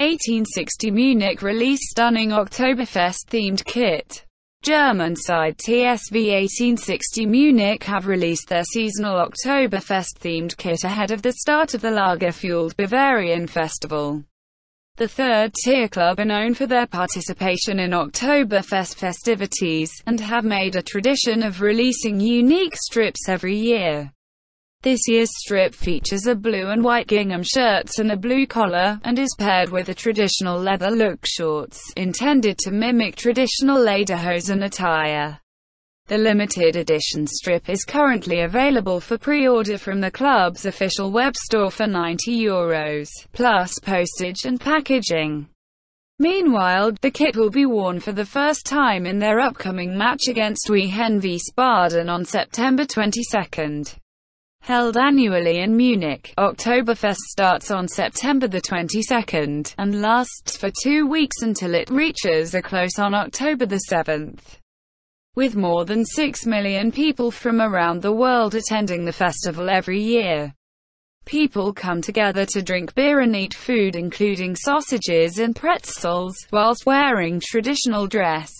1860 Munich released stunning Oktoberfest-themed kit. German side TSV 1860 Munich have released their seasonal Oktoberfest-themed kit ahead of the start of the lager-fueled Bavarian Festival. The third-tier club are known for their participation in Oktoberfest festivities, and have made a tradition of releasing unique strips every year. This year's strip features a blue and white gingham shirts and a blue collar, and is paired with a traditional leather look shorts, intended to mimic traditional lederhosen attire. The limited edition strip is currently available for pre-order from the club's official web store for 90 euros, plus postage and packaging. Meanwhile, the kit will be worn for the first time in their upcoming match against Wehen Wiesbaden on September 22. Held annually in Munich, Oktoberfest starts on September the 22nd, and lasts for two weeks until it reaches a close on October the 7th. With more than 6 million people from around the world attending the festival every year. People come together to drink beer and eat food including sausages and pretzels, whilst wearing traditional dress.